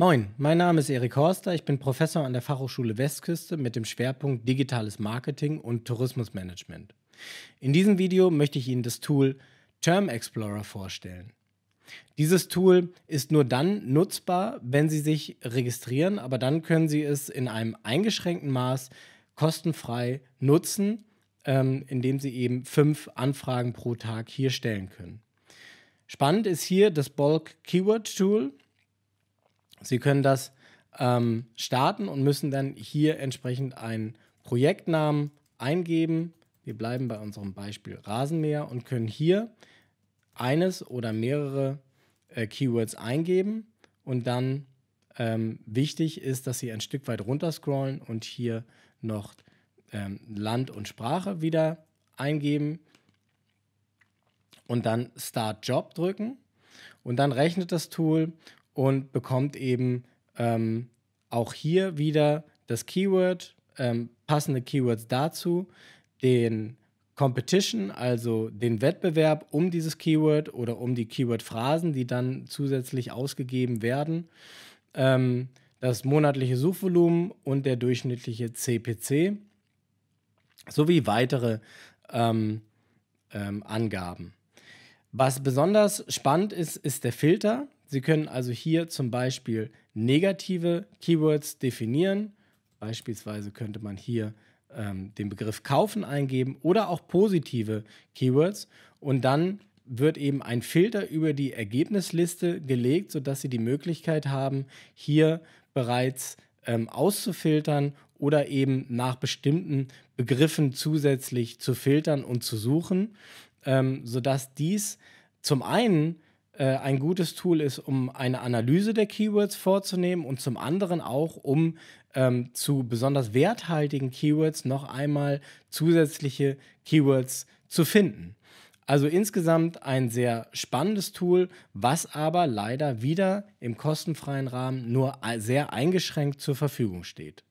Moin, mein Name ist Erik Horster, ich bin Professor an der Fachhochschule Westküste mit dem Schwerpunkt Digitales Marketing und Tourismusmanagement. In diesem Video möchte ich Ihnen das Tool Term Explorer vorstellen. Dieses Tool ist nur dann nutzbar, wenn Sie sich registrieren, aber dann können Sie es in einem eingeschränkten Maß kostenfrei nutzen, ähm, indem Sie eben fünf Anfragen pro Tag hier stellen können. Spannend ist hier das Bulk Keyword Tool. Sie können das ähm, starten und müssen dann hier entsprechend einen Projektnamen eingeben. Wir bleiben bei unserem Beispiel Rasenmäher und können hier eines oder mehrere äh, Keywords eingeben und dann ähm, wichtig ist, dass Sie ein Stück weit runterscrollen und hier noch ähm, Land und Sprache wieder eingeben und dann Start Job drücken und dann rechnet das Tool und bekommt eben ähm, auch hier wieder das Keyword, ähm, passende Keywords dazu, den Competition, also den Wettbewerb um dieses Keyword oder um die Keyword-Phrasen, die dann zusätzlich ausgegeben werden, ähm, das monatliche Suchvolumen und der durchschnittliche CPC sowie weitere ähm, ähm, Angaben. Was besonders spannend ist, ist der Filter. Sie können also hier zum Beispiel negative Keywords definieren. Beispielsweise könnte man hier ähm, den Begriff kaufen eingeben oder auch positive Keywords und dann wird eben ein Filter über die Ergebnisliste gelegt, sodass Sie die Möglichkeit haben, hier bereits ähm, auszufiltern oder eben nach bestimmten Begriffen zusätzlich zu filtern und zu suchen, ähm, sodass dies zum einen ein gutes Tool ist, um eine Analyse der Keywords vorzunehmen und zum anderen auch, um ähm, zu besonders werthaltigen Keywords noch einmal zusätzliche Keywords zu finden. Also insgesamt ein sehr spannendes Tool, was aber leider wieder im kostenfreien Rahmen nur sehr eingeschränkt zur Verfügung steht.